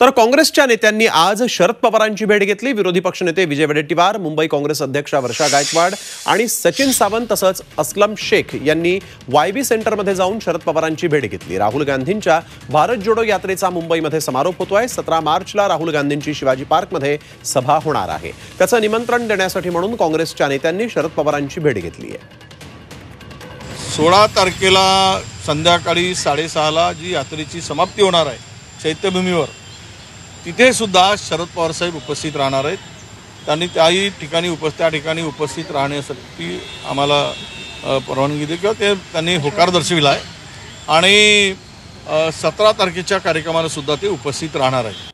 तर काँग्रेसच्या नेत्यांनी आज शरद पवारांची भेट घेतली. विरोधी पक्षनेते विजय वडेट्टीवार मुंबई काँग्रेस अध्यक्षा वर्षा गायकवाड आणि सचिन सावंत तसंच अस्लम शेख यांनी वाय बी सेंटरमध्ये जाऊन शरद पवारांची भेट घेतली. राहुल गांधींच्या भारत जोडो यात्रेचा मुंबईमध्ये समारोप होतो आहे सतरा मार्चला राहुल गांधींची शिवाजी पार्कमध्ये सभा होणार आहे. त्याचं निमंत्रण देण्यासाठी म्हणून काँग्रेसच्या नेत्यांनी शरद पवारांची भेट घेतली आहे. सोळा तारखेला संध्याकाळी साडेसहाला जी यात्रेची समाप्ती होणार आहे चैत्यभूमीवर तिथे सुद्धा शरद पवार साहेब उपस्थित राहणार आहेत. त्यांनी त्याही ठिकाणी उपस्थित त्या ठिकाणी उपस्थित राहण्यासाठी आम्हाला परवानगी दिली किंवा ते त्यांनी होकार दर्शविला आहे. आणि सतरा तारखेच्या कार्यक्रमाला सुद्धा ते उपस्थित राहणार आहेत.